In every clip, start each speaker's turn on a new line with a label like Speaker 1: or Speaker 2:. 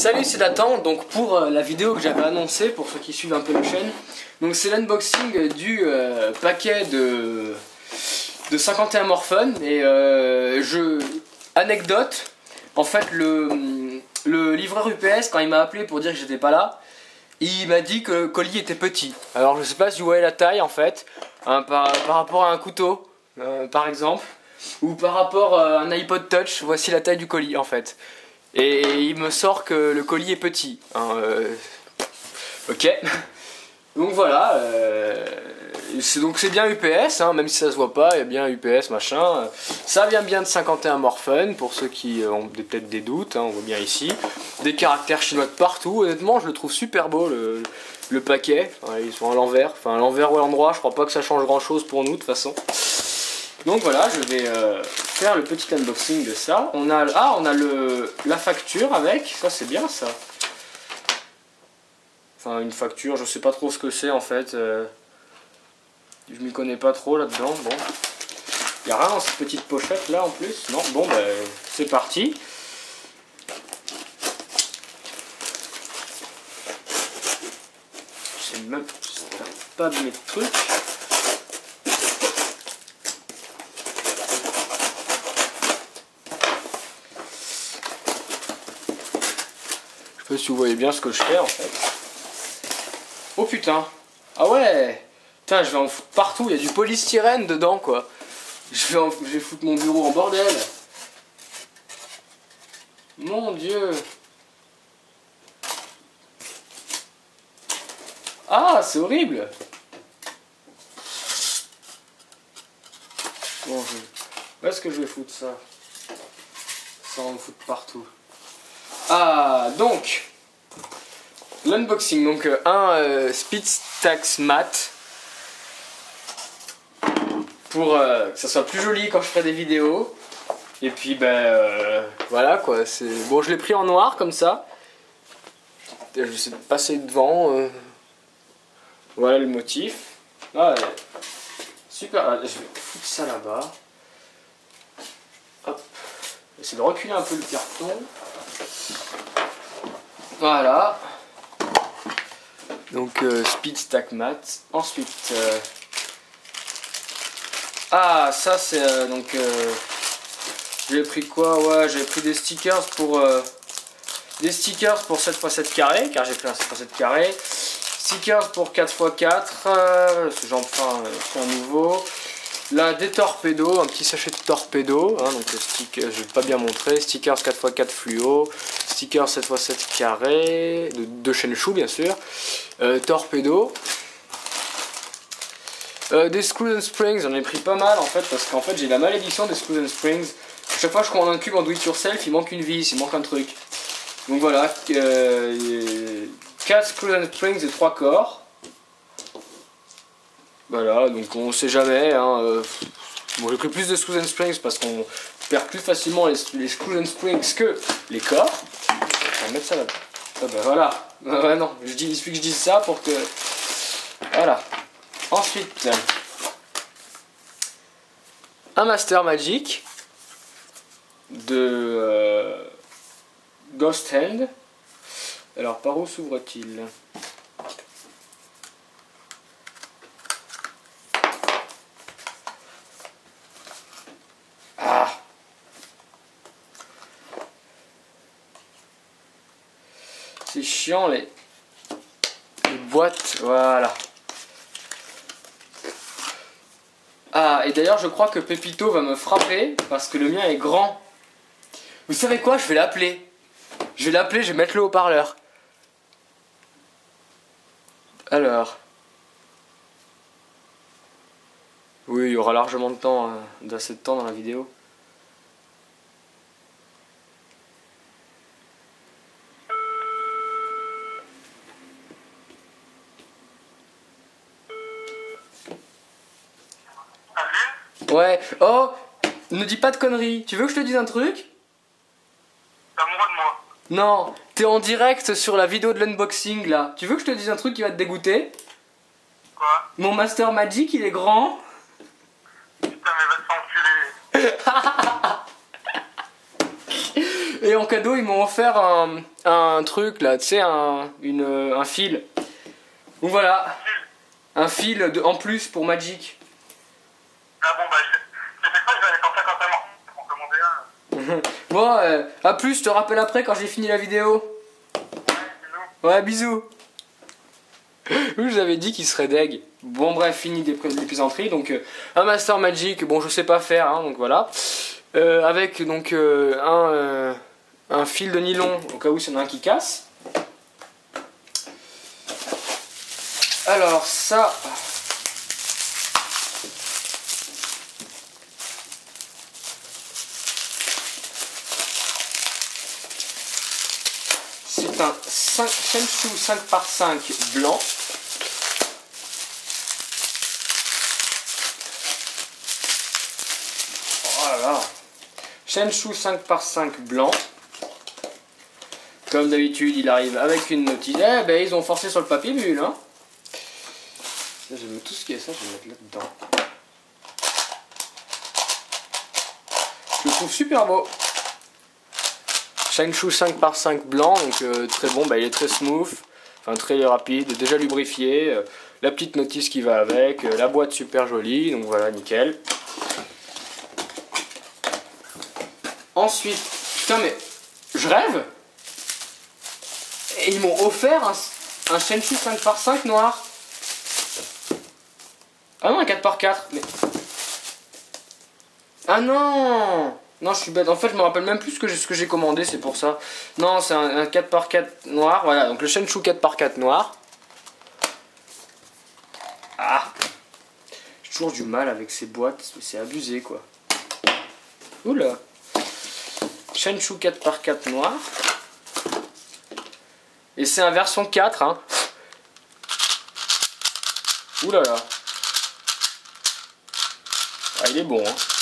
Speaker 1: Salut c'est Nathan, donc pour euh, la vidéo que j'avais annoncée, pour ceux qui suivent un peu la chaîne, donc c'est l'unboxing du euh, paquet de, de 51 Morphone et euh, je... Anecdote, en fait le, le livreur UPS quand il m'a appelé pour dire que j'étais pas là, il m'a dit que le colis était petit. Alors je sais pas si vous voyez la taille en fait, hein, par, par rapport à un couteau par exemple, ou par rapport à un iPod Touch, voici la taille du colis en fait. Et il me sort que le colis est petit. hein, euh, Ok. Donc voilà. euh, donc c'est bien UPS, hein, même si ça se voit pas, il y a bien UPS machin. Ça vient bien de 51 Morphen pour ceux qui euh, ont peut-être des doutes, hein, on voit bien ici. Des caractères chinois de partout. Honnêtement, je le trouve super beau le, paquet. Ils sont à l'envers. Enfin, à l'envers ou à l'endroit, je crois pas que ça change grand chose pour nous de toute façon. Donc voilà, je vais faire le petit unboxing de ça. On a, ah, on a le, la facture avec, ça c'est bien ça. Enfin, une facture, je sais pas trop ce que c'est en fait. euh, je m'y connais pas trop là-dedans. Bon, y a rien dans cette petite pochette là en plus. Non, bon, ben c'est parti. Je même pas de mes trucs. Si vous voyez bien ce que je fais en fait. Oh putain Ah ouais Putain, je vais en foutre partout, il y a du polystyrène dedans quoi. Je vais, en- foutre mon bureau en bordel. Mon dieu Ah, c'est horrible Bon. Où est-ce que je vais foutre ça? Ça va me foutre partout. Ah, donc, l'unboxing. Donc, euh, un euh, Stacks Matte pour euh, que ça soit plus joli quand je ferai des vidéos. Et puis, ben euh, voilà quoi. C'est bon, je l'ai pris en noir comme ça. Je vais essayer de passer devant. Voilà le motif. Ah. Super. Je vais foutre ça là-bas. Hop. Essayer de reculer un peu le carton. Voilà. Donc euh, Speed Stack Mat. Ensuite. euh, Ah, ça c'est euh, donc. J'ai pris quoi? Ouais, j'ai pris des stickers pour. Des stickers pour 7x7 carré, car j'ai pris un 7x7 carré. Stickers pour 4x4. euh, parce que j'en prends un nouveau. Là, des torpedos, un petit sachet de torpedo. hein, donc le stick, euh, je vais pas bien montrer. Stickers 4x4 fluo. Stickers 7x7 carré. De, de Shenshu, bien sûr. Euh, torpedo. Euh, des screws and springs, j'en ai pris pas mal en fait, parce qu'en fait j'ai la malédiction des screws and springs. Chaque fois que je commande un cube en do it yourself, il manque une vis, il manque un truc. Donc voilà, euh, 4 screws and springs et 3 corps. Voilà, donc on sait jamais. Hein, euh, bon, j'ai pris plus de screws and springs parce qu'on perd plus facilement les, screws and springs que les corps. On va mettre ça là. Ah bah voilà. Ah non, je dis, il suffit que je dise ça pour que. Voilà. Ensuite, un Master Magic de euh, Ghost Hand. Alors, par où s'ouvre-t-il? C'est chiant les... boîtes, voilà. Ah, et d'ailleurs, je crois que Pépito va me frapper parce que le mien est grand. Vous savez quoi? Je vais l'appeler. Je vais l'appeler, je vais mettre le haut-parleur. Alors. Oui, il y aura largement de temps, euh, d'assez de temps dans la vidéo. Ouais. Oh, ne dis pas de conneries. Tu veux que je te dise un truc?
Speaker 2: T'es amoureux de moi.
Speaker 1: Non, t'es en direct sur la vidéo de l'unboxing là. Tu veux que je te dise un truc qui va te dégoûter?
Speaker 2: Quoi?
Speaker 1: Mon Master Magic, il est grand.
Speaker 2: Putain, mais va te faire enculer.
Speaker 1: Et en cadeau, ils m'ont offert un, un truc là, tu sais, un, une, un fil. Donc voilà, un fil de, en plus pour Magic.
Speaker 2: Ah bon, bah, je sais pas, je vais aller tenter quand même pour commander un.
Speaker 1: Bon, euh, à plus, je te rappelle après quand j'ai fini la vidéo.
Speaker 2: Ouais, bisous.
Speaker 1: Ouais, bisous. Oui, je vous avais dit qu'il serait deg. Bon, bref, fini des, plaisanteries. Donc, euh, un Master Magic, bon, je sais pas faire, hein, donc voilà. Euh, avec donc euh, un, euh, un fil de nylon au cas où il y en a un qui casse. Alors, ça. C'est un 5, Shenshu 5x5 blanc. Oh là là. Shenshu 5x5 blanc. Comme d'habitude, il arrive avec une notice. Eh ben, ils ont forcé sur le papier bulle, hein. Ça, j'aime tout ce qui est ça, je vais mettre là-dedans. Je le trouve super beau. Shenshu 5x5 blanc, donc euh, très bon, bah, il est très smooth, enfin très rapide, déjà lubrifié. euh, la petite notice qui va avec, euh, la boîte super jolie, donc voilà, nickel. Ensuite, putain mais je rêve Et ils m'ont offert un, un Shenshu 5x5 noir. Ah non, un 4x4, mais... Ah non Non, je suis bête. En fait, je me rappelle même plus ce que j'ai, ce que j'ai commandé, c'est pour ça. Non, c'est un, un 4x4 noir. Voilà, donc le Shenshu 4x4 noir. Ah J'ai toujours du mal avec ces boîtes, c'est abusé quoi. Oula Shenshu 4x4 noir. Et c'est un version 4, hein. Là. Ah, il est bon, hein.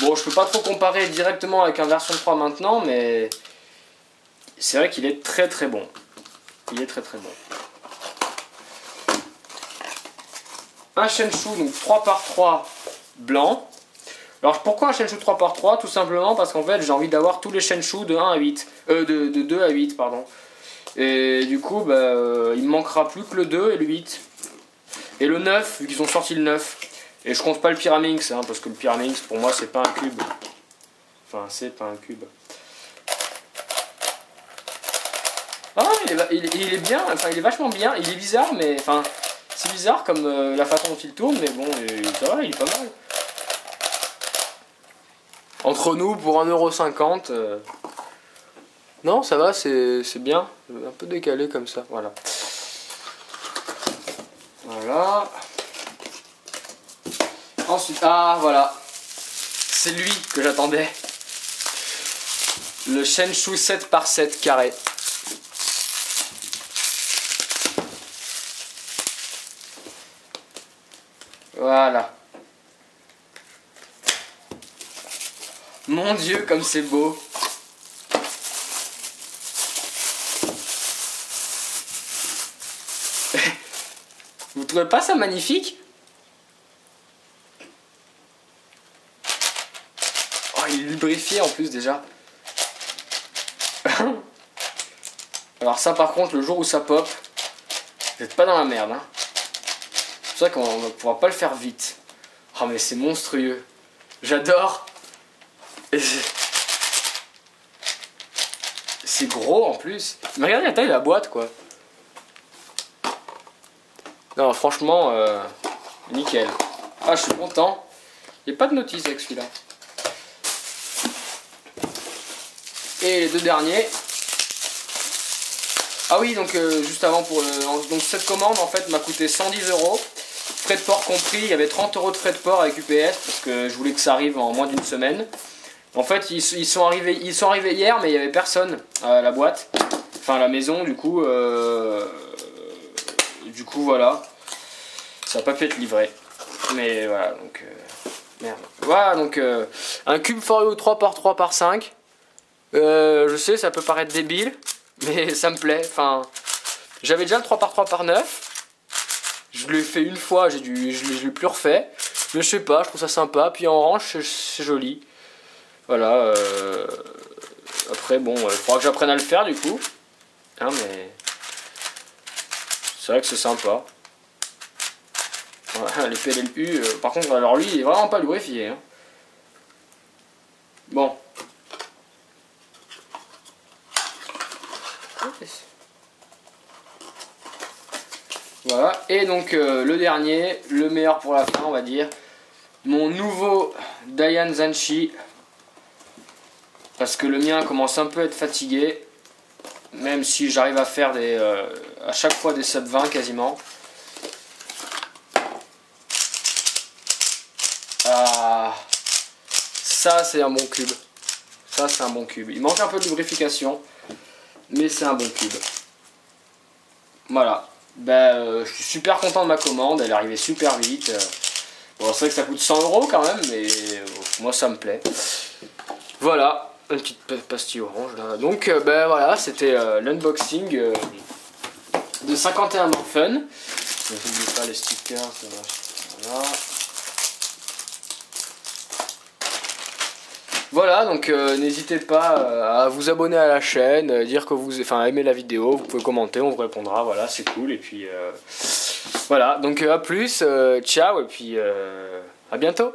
Speaker 1: Bon, je peux pas trop comparer directement avec un version 3 maintenant, mais c'est vrai qu'il est très très bon. Il est très très bon. Un Shenshu, donc 3x3 blanc. Alors pourquoi un Shenshu 3x3 Tout simplement parce qu'en fait j'ai envie d'avoir tous les Shenshu de 1 à 8. Euh, de, de 2 à 8, pardon. Et du coup, bah, euh, il me manquera plus que le 2 et le 8. Et le 9, vu qu'ils ont sorti le 9. Et je compte pas le Pyraminx, hein, parce que le Pyraminx pour moi c'est pas un cube. Enfin, c'est pas un cube. Ah, il est, il, est- bien, enfin il est vachement bien. Il est bizarre, mais enfin, c'est bizarre comme euh, la façon dont il tourne, mais bon, ça va, il est pas mal. Entre nous, pour 1,50€. euh, Non, ça va, c'est bien. Un peu décalé comme ça, voilà. Voilà. Ensuite, ah voilà. C'est lui que j'attendais. Le Shenshu 7 par 7 carré. Voilà. Mon dieu, comme c'est beau. Vous trouvez pas ça magnifique Oh, il est lubrifié en plus déjà. Alors ça par contre, le jour où ça pop, vous n'êtes pas dans la merde. Hein. C'est ça qu'on ne pourra pas le faire vite. Oh mais c'est monstrueux. J'adore. C'est gros en plus. Mais regardez la taille de la boîte quoi. Non franchement, euh, nickel. Ah je suis content. Il n'y a pas de notice avec celui-là. Et les deux derniers. Ah oui, donc euh, juste avant pour en- donc cette commande en fait m'a coûté 110 euros, frais de port compris. Il y avait 30 euros de frais de port avec UPS parce que je voulais que ça arrive en moins d'une semaine. En fait, ils, sont arrivés, hier, mais il y avait personne à la boîte, enfin à la maison. Du coup, euh, du coup voilà, ça n'a pas pu être livré. Mais voilà, donc euh, merde. Voilà, donc un cube for you 3 par 3 par 5. Euh, je sais, ça peut paraître débile, mais ça me plaît. Enfin, j'avais déjà le 3 par 3 par 9. Je l'ai fait une fois, j'ai dû, je l'ai plus refait. Mais je sais pas, je trouve ça sympa. Puis en orange, c'est- joli. Voilà. euh, après, bon, il faudra que j'apprenne à le faire du coup. Hein, mais. C'est vrai que c'est sympa. les PLLU, par contre, alors lui, il est vraiment pas lubrifié. Hein. Bon. Voilà, et donc euh, le dernier, le meilleur pour la fin, on va dire, mon nouveau Dayan Zanchi, parce que le mien commence un peu à être fatigué, même si j'arrive à faire des, euh, à chaque fois des sub 20 quasiment. Ah, ça c'est un bon cube, ça c'est un bon cube. Il manque un peu de lubrification, mais c'est un bon cube. Voilà. Ben, euh, je suis super content de ma commande, elle est arrivée super vite. Euh. Bon, c'est vrai que ça coûte 100 euros quand même, mais euh, moi ça me plaît. Voilà, une petite pastille orange là. Donc, ben voilà, c'était l'unboxing de 51 Morphin. N'oubliez pas les stickers, voilà. Voilà, donc euh, n'hésitez pas euh, à vous abonner à la chaîne, euh, dire que vous enfin, aimez la vidéo, vous pouvez commenter, on vous répondra, voilà, c'est cool. Et puis voilà, donc à plus, ciao, et puis à bientôt